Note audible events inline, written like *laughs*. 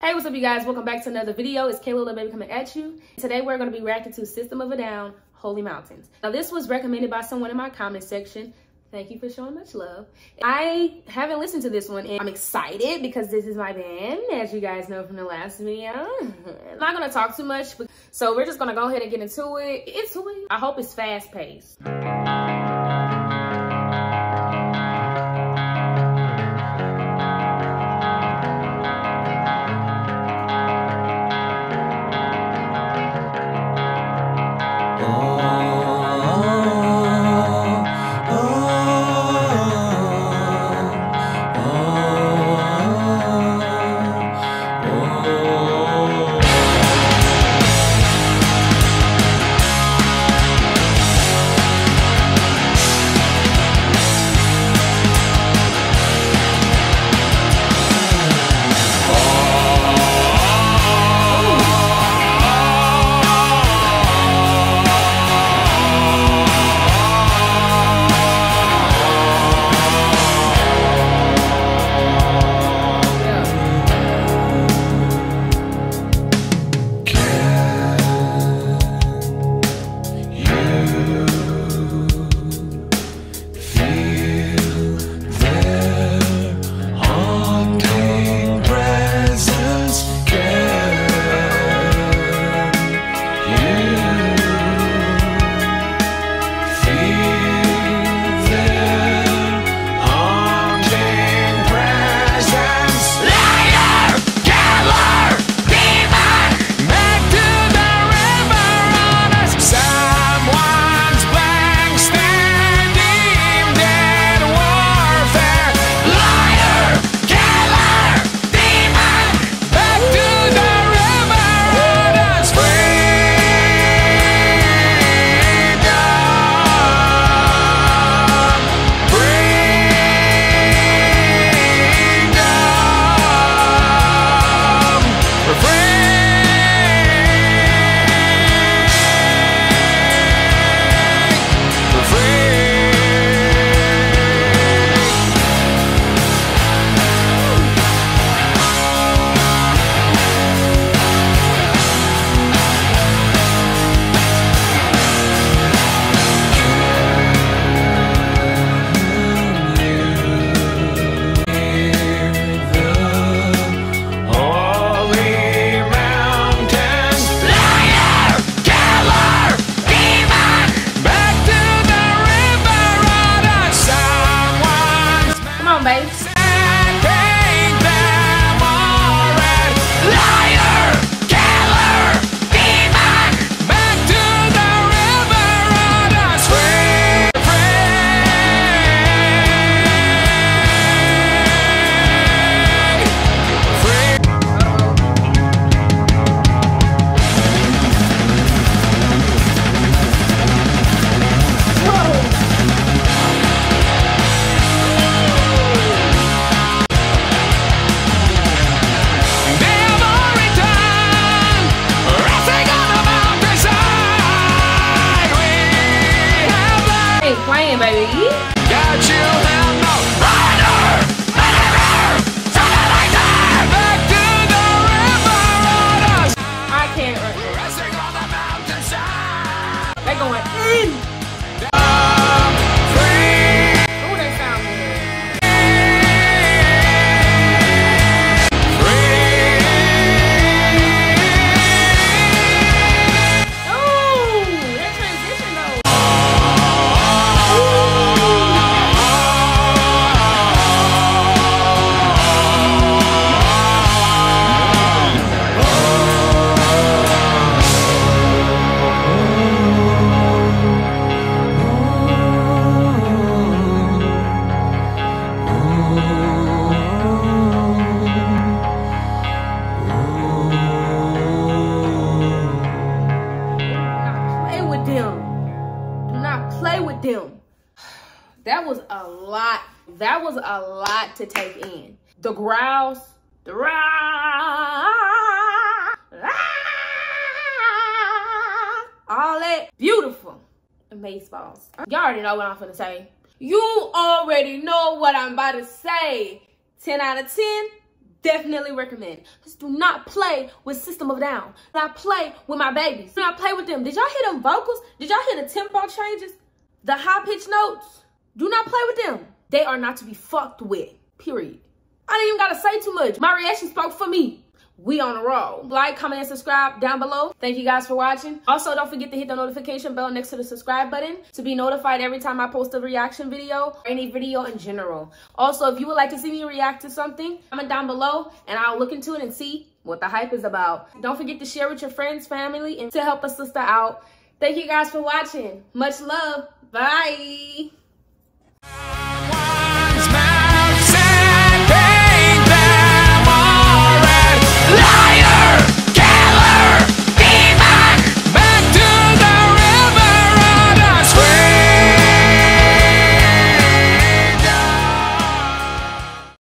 Hey, what's up, you guys? Welcome back to another video. It's Kayla Little Baby coming at you. Today, we're going to be reacting to System of a Down, Holy Mountains. Now, this was recommended by someone in my comment section. Thank you for showing much love. I haven't listened to this one, and I'm excited because this is my band, as you guys know from the last video. I'm *laughs* not going to talk too much, so we're just going to go ahead and get into it. It's it. I hope it's fast-paced. that lot. That was a lot to take in. The growls, the rah, all that beautiful. Amazeballs. Y'all already know what I'm gonna say. You already know what I'm about to say. 10 out of 10, definitely recommend. Just do not play with System of Down. Do not play with my babies. Do not play with them. Did y'all hear them vocals? Did y'all hear the tempo changes? The high pitched notes? Do not play with them. They are not to be fucked with. Period. I didn't even gotta say too much. My reaction spoke for me we on a roll. Like, comment, and subscribe down below. Thank you guys for watching. Also, don't forget to hit the notification bell next to the subscribe button to be notified every time I post a reaction video or any video in general. Also, if you would like to see me react to something, comment down below and I'll look into it and see what the hype is about. Don't forget to share with your friends, family, and to help a sister out. Thank you guys for watching. Much love. Bye. Yeah.